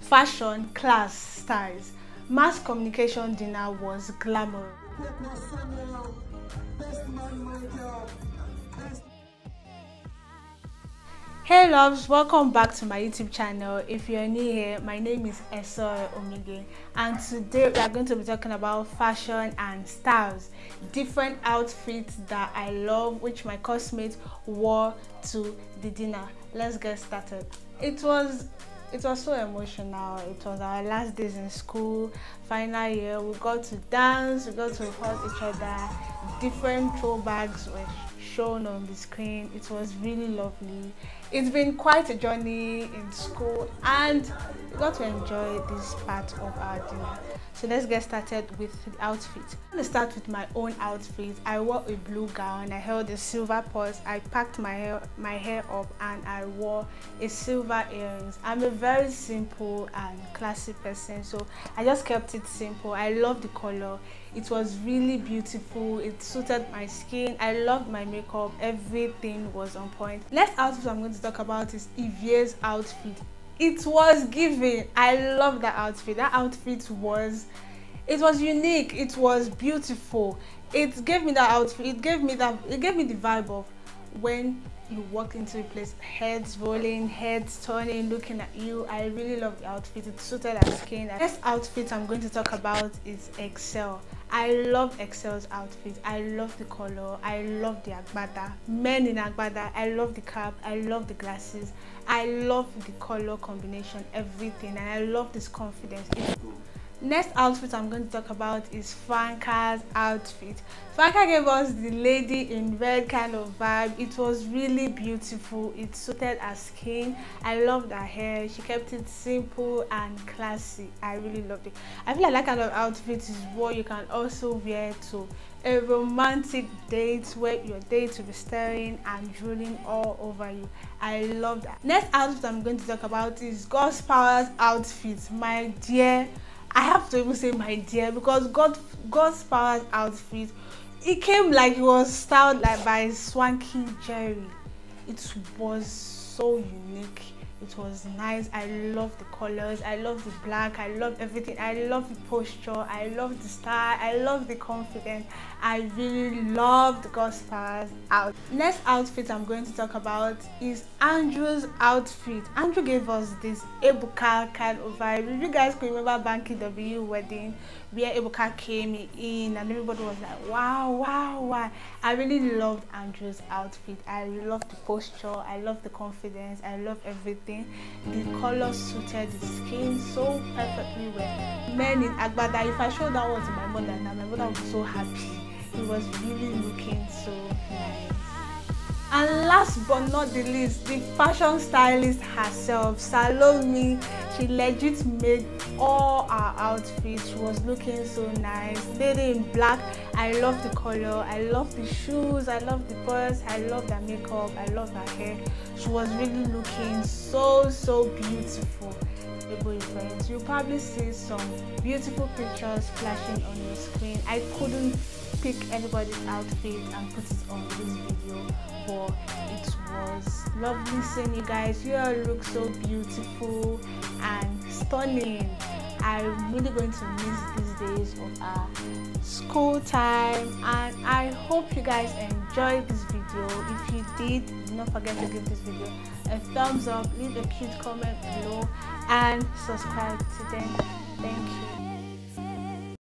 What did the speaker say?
fashion, class, styles. Mass communication dinner was glamorous. Hey loves, welcome back to my YouTube channel. If you're new here, my name is Esor Omige and today we are going to be talking about fashion and styles. Different outfits that I love which my classmates wore to the dinner. Let's get started. It was it was so emotional. It was our last days in school, final year. We got to dance, we got to hug each other. Different throwbacks were shown on the screen. It was really lovely. It's been quite a journey in school and we got to enjoy this part of our dinner. So let's get started with the outfit. I'm gonna start with my own outfit. I wore a blue gown, I held a silver purse, I packed my hair, my hair up and I wore a silver earrings. I'm a very simple and classy person so I just kept it simple. I love the color. It was really beautiful. It suited my skin. I loved my makeup. Everything was on point. Next outfit I'm going to talk about is Evie's outfit. It was giving. I love that outfit. That outfit was it was unique. It was beautiful. It gave me that outfit. It gave me that it gave me the vibe of when you walk into a place heads rolling heads turning looking at you i really love the outfit. It suited our skin. Next outfit i'm going to talk about is excel. I love excel's outfit. I love the color. I love the agbada. Men in agbada i love the cap. I love the glasses. I love the color combination everything and i love this confidence next outfit i'm going to talk about is franca's outfit. Franca gave us the lady in red kind of vibe. It was really beautiful. It suited her skin. I loved her hair. She kept it simple and classy. I really loved it. I feel like that kind of outfit is what you can also wear to a romantic date where your date will be staring and drooling all over you. I love that. Next outfit i'm going to talk about is Godspower's outfit my dear I have to even say my dear because God God's powers outfit it came like it was styled like by Swanky Jerry. It was so unique. It was nice. I love the colors. I love the black. I love everything. I love the posture. I love the style. I love the confidence. I really loved Gospels out. Next outfit I'm going to talk about is Andrew's outfit. Andrew gave us this Ebuka kind of vibe. If you guys remember Banky W wedding where Ebuka came in and everybody was like, wow, wow, wow. I really loved Andrew's outfit. I love the posture. I love the confidence. I love everything. The color suited the skin so perfectly well. Men in Agbada, if I showed that one to my mother now, my mother would be so happy. He was really looking so nice. And last but not the least, the fashion stylist herself, Salome, she legit made all our outfits. She was looking so nice. Lady in black, I love the color, I love the shoes, I love the purse, I love the makeup, I love her hair. She was really looking so, so beautiful. Friends, you'll probably see some beautiful pictures flashing on your screen. I couldn't pick anybody's outfit and put it on this video but it was lovely seeing you guys. You all look so beautiful and stunning i'm really going to miss these days of our school time. And i hope you guys enjoyed this video. If you did do not forget to give this video a thumbs up. Leave a cute comment below and subscribe to them. Thank you